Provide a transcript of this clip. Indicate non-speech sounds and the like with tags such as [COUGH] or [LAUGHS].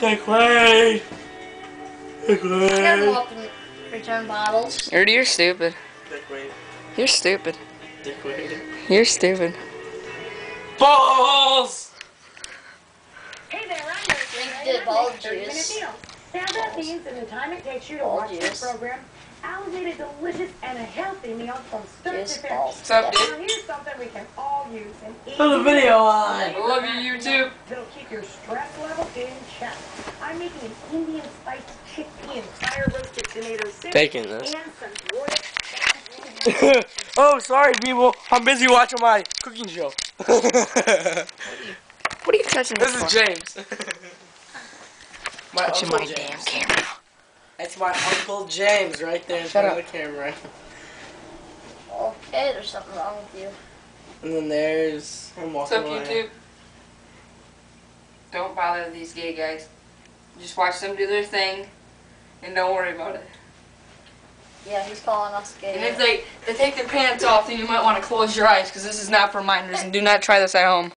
Dick Wade. Dick I gotta go up and return bottles. Ernie, you're stupid. Dick You're stupid. Dick Wade. You're stupid. Balls! Hey there, I'm Drink the ball 30 minute juice. meal. Now that means in the time it takes you to Ball watch juice. this program, allocate a delicious and a healthy meal from start Juice to balls. finish. What's up, Now here's something we can all use and eat. Put the video on. I love you, YouTube. That'll keep your stress level in check. I'm making an Indian spiced chickpea and fire roasted tomato soup. Taking this. And some boiled [LAUGHS] oh, sorry, people. I'm busy watching my cooking show. [LAUGHS] What are you touching this this is for? James. [LAUGHS] my Touching Uncle my James. damn camera. That's my Uncle James right there in Shut front up. of the camera. Oh, okay, there's something wrong with you. And then there's I'm What's up, away. YouTube? Don't bother these gay guys. Just watch them do their thing, and don't worry about it. Yeah, he's calling us gay. And if they, they take their pants off, then you might want to close your eyes, because this is not for minors, and do not try this at home.